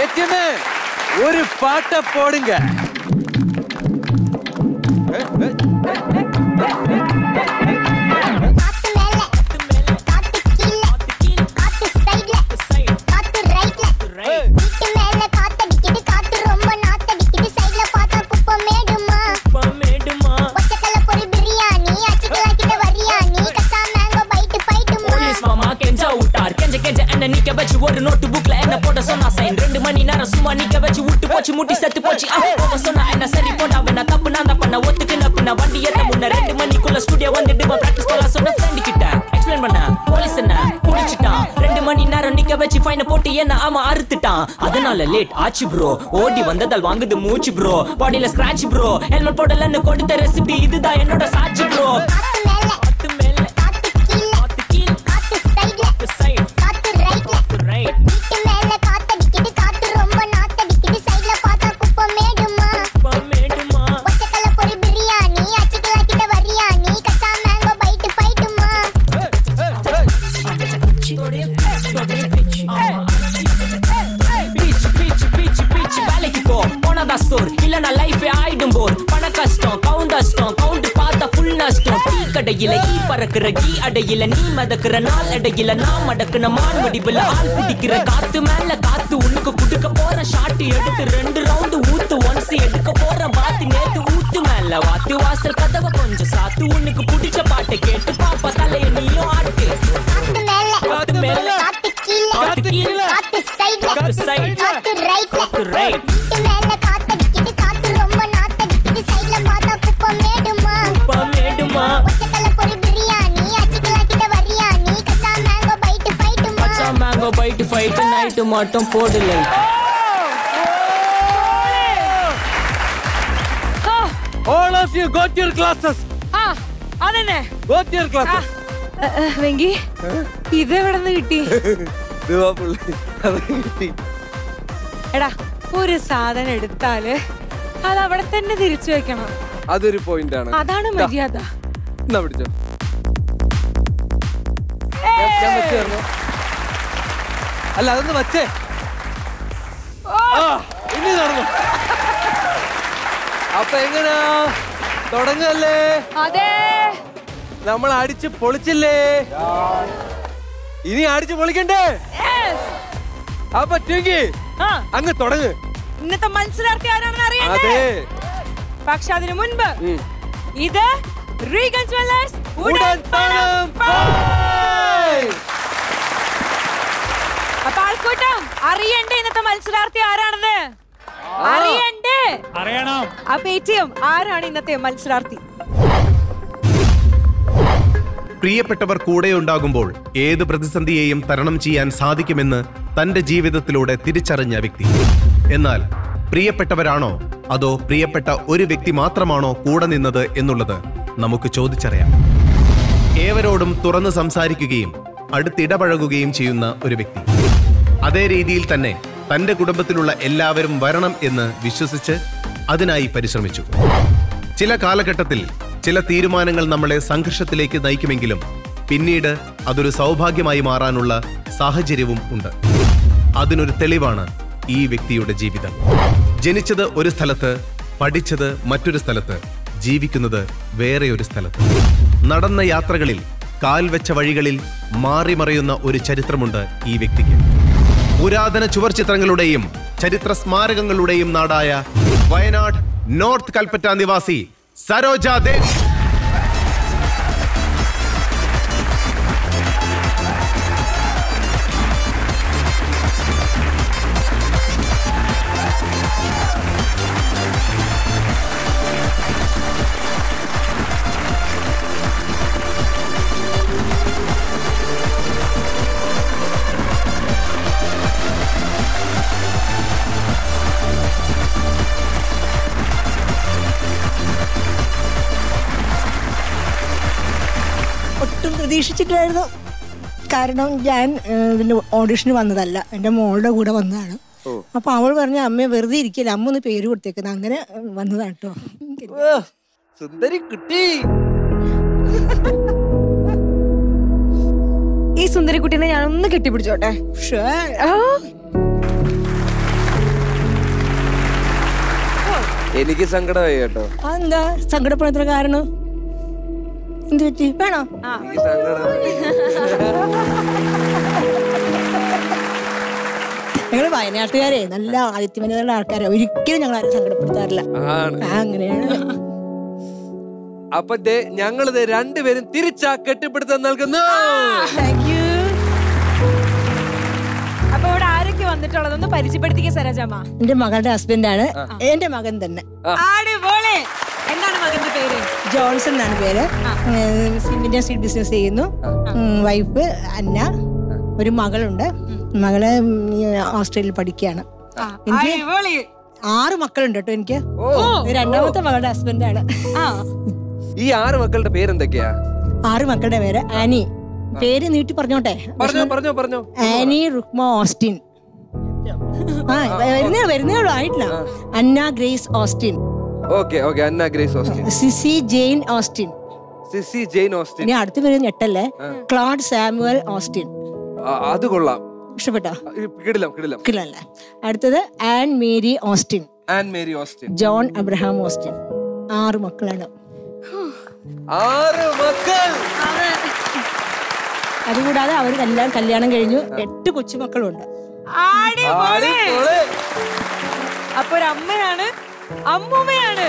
ATM ஒரு பாட்டை போடுங்க. என்ன நிக்க வச்சு ஒரு நோட்டு புக்ல என்ன போட சொன்னா சைன் ரெண்டு மணி நேரம் சும்மா நிக்க வச்சு விட்டு போச்சு முட்டி செத்து போச்சு. போக சொன்னா என்ன சரி போடா வேணா தப்பு நான் தான் பண்ண ஒத்துக்கு பின்ன வண்டி ஏத்த முன்ன ரெண்டு மணிக்குள்ள ஸ்டுடியோ வந்துட்டு பிராக்டிஸ் பண்ண சொன்ன ஃப்ரெண்ட் கிட்ட. எக்ஸ்பிளைன் பண்ண போலீஸ் என்ன? குடிச்சிட்டான் ரெண்டு மணி நேரம் நிக்க வச்சு ஃபைனை போட்டு என்ன ஆமா அறுத்துட்டான். அதனால லேட் ஆச்சு ப்ரோ ஓடி வந்ததால் வாங்குது மூச்சு ப்ரோ பாடியில ஸ்கிராட்ச் ப்ரோ ஹெல்மெட் போடலன்னு கொடுத்த ரெசிபி இதுதான் என்னோட சாட்சி ப்ரோ கடையில ஈ பறக்குற கீ அடையில நீ மதக்குற நாள் அடையில நான் மடக்குன மான் வடிவுல ஆள் பிடிக்கிற காத்து மேல காத்து உனக்கு குடுக்க போற ஷாட் எடுத்து ரெண்டு ரவுண்டு ஊத்து ஒன்ஸ் எடுக்க போற பாத்து நேத்து ஊத்து மேல வாத்து வாசல் கதவை கொஞ்சம் சாத்து உனக்கு பிடிச்ச பாட்டை கேட்டு பாப்பா தலைய நீயும் ஆட்டு காத்து மேல காத்து கீழ காத்து கீழ காத்து சைடுல காத்து ரைட்ல காத்து right. ஃபைட்டு நைட்டு மட்டும் போடல All of you go to your classes. ആ അതന്നെ Go to your classes. ഏ, ഏ, വെങ്കി ഇത് എവിടെ നിന്ന് കിട്ടി ദിവാപുള്ളി അത് കിട്ടി എടാ ഒരു സാധനം എടുത്താല് അത് അവിടെ തന്നെ തിരിച്ചു വെക്കണം അതൊരു പോയിന്റ് ആണ് അതാണ് മര്യാദ എന്നാ പിടിച്ചോ അല്ല അതൊന്ന് വച്ചേ. ഇനി നടന്നു. അപ്പൊ എങ്ങനാ? തുടങ്ങല്ലേ? അതെ. നമ്മൾ അടിച്ച് പൊളിച്ചില്ലേ? ഇനി അടിച്ച് പൊളിക്കണ്ടേ. അപ്പൊ ട്വിങ്കി അങ്ങ് തുടങ്ങ്. ഇന്നത്തെ മത്സരാർത്ഥി ആരാണെന്ന് അറിയാം പക്ഷെ അതിനു മുൻപ്. ഇത് റീഗൻ ജ്വല്ലേഴ്സ് ഉടൻ പണം ആൾക്കൂട്ടം അറിയണ്ടേ ഇന്നത്തെ മത്സരാർത്ഥി ആരാണെന്ന്? അറിയണ്ടേ? അറിയണം. അപ്പൊ ഏറ്റവും ആരാണ് ഇന്നത്തെ മത്സരാർത്ഥി? പ്രിയപ്പെട്ടവർ കൂടെ ഉണ്ടാകുമ്പോൾ ഏത് പ്രതിസന്ധിയെയും തരണം ചെയ്യാൻ സാധിക്കുമെന്ന് തന്റെ ജീവിതത്തിലൂടെ തിരിച്ചറിഞ്ഞ വ്യക്തി. എന്നാൽ പ്രിയപ്പെട്ടവരാണോ? അതോ പ്രിയപ്പെട്ട ഒരു വ്യക്തി മാത്രമാണോ കൂടെ നിന്നത് എന്നുള്ളത് നമുക്ക് ചോദിച്ചറിയാം. ഏവരോടും തുറന്ന് സംസാരിക്കുകയും അടുത്തിടപഴകുകയും ചെയ്യുന്ന ഒരു വ്യക്തി. അതേ രീതിയിൽ തന്നെ തന്റെ കുടുംബത്തിലുള്ള എല്ലാവരും വരണം എന്ന് വിശ്വസിച്ച് അതിനായി പരിശ്രമിച്ചു. ചില കാലഘട്ടത്തിൽ ചില തീരുമാനങ്ങൾ നമ്മളെ സംഘർഷത്തിലേക്ക് നയിക്കുമെങ്കിലും പിന്നീട് അതൊരു സൗഭാഗ്യമായി മാറാനുള്ള സാഹചര്യവും ഉണ്ട്. അതിനൊരു തെളിവാണ് ഈ വ്യക്തിയുടെ ജീവിതം. ജനിച്ചത് ഒരു സ്ഥലത്ത് പഠിച്ചത് മറ്റൊരു സ്ഥലത്ത് ജീവിക്കുന്നത് വേറെ ഒരു സ്ഥലത്ത്. നടന്ന യാത്രകളിൽ കാൽവെച്ച വഴികളിൽ മാറിമറിയുന്ന ഒരു ചരിത്രമുണ്ട് ഈ വ്യക്തിക്ക്. പുരാതന ചുവർചിത്രങ്ങളുടെയും ചരിത്ര സ്മാരകങ്ങളുടെയും നാടായ വയനാട് നോർത്ത് കൽപ്പറ്റ നിവാസി സരോജ ദേവ്. ഒട്ടും പ്രതീക്ഷിച്ചിട്ടായിരുന്നു കാരണം ഞാൻ ഇതിന്റെ ഓഡിഷന് വന്നതല്ല. എന്റെ മോളുടെ കൂടെ വന്നതാണ്. അപ്പൊ അവൾ പറഞ്ഞ അമ്മ വെറുതെ ഇരിക്കില്ല അമ്മ ഒന്ന് പേര് കൊടുത്തേക്കുന്നത് അങ്ങനെ വന്നതാണ് കേട്ടോ സുന്ദരി കുട്ടി. ഈ സുന്ദരിക്കുട്ടീനെ ഞാനൊന്ന് കെട്ടിപ്പിടിച്ചോട്ടെ? എനിക്ക് സങ്കടമായി കേട്ടോ. എന്താ സങ്കടപ്പെടുന്ന കാരണം? എന്ത് പറ്റി? വേണോ? ഞങ്ങൾ വയനാട്ടുകാരെ നല്ല ആദിത്യമനുള്ള ആൾക്കാരെ. ഒരിക്കലും ഞങ്ങൾ ആരും സങ്കടപ്പെടുത്താറില്ല. ആ, അങ്ങനെയാണ്. അപ്പൊ ദേ ഞങ്ങളിത് രണ്ടുപേരും തിരിച്ചാ കെട്ടിപ്പിടുത്തം നൽകുന്നു. അപ്പൊ ഇവിടെ ആരൊക്കെ വന്നിട്ടുള്ളതൊന്ന് പരിചയപ്പെടുത്തിക്കേ സരോജമ്മ? എന്റെ മകളുടെ ഹസ്ബൻഡാണ് എന്റെ മകൻ തന്നെ. ആടി എന്താണ് മകന്റെ പേര്? ജോൺസൺ എന്നാണ് പേര്. സിമിന്റെ സ്ട്രീറ്റ് ബിസിനസ് ചെയ്യുന്നു. Wife Anna. ഒരു മകളുണ്ട്. മകൾ ഓസ്ട്രേലിയയിൽ പഠിക്കുകയാണ്. എനിക്ക് ആറ് മക്കളുണ്ട് കേട്ടോ എനിക്ക്. രണ്ടാമത്തെ മകളുടെ ഹസ്ബൻഡാണ് ആ. ഈ ആറ് മക്കളുടെ പേരെന്തൊക്കെയാ? ആറ് മക്കളുടെ പേര് ആനി. പേര് നീട്ടി പറഞ്ഞോട്ടെ? പറഞ്ഞോ പറഞ്ഞോ പറഞ്ഞോ. Annie Rukma Austin. ആ വരുന്നേ വരുന്നേ ഉള്ളൂ ആയിട്ടില്ല. Anna Grace Austin. Okay okay Anna Grace Austin CC Jane Austin CC Jane Austin ഇനി അടുത്ത് പേര് ഞെട്ടല്ലേ? ക്ലോഡ് സാമുവൽ ഓസ്റ്റിൻ അത് കൊള്ളാം. ഇഷ്ടപ്പെട്ടോ? കിടിലം കിടിലം. കിട്ടില്ലല്ലേ അടുത്തത് Ann Mary Austin Ann Mary Austin John Abraham Austin ആറ് മക്കളാണ്. ആറ് മക്കൾ! അതുകൂടാതെ അവർ എല്ലാം കല്യാണം കഴിഞ്ഞു. എട്ട് കൊച്ചുമക്കളുണ്ട്. അപ്പൊ ഒരു അമ്മയാണ് അമ്മൂമ്മയാണ്.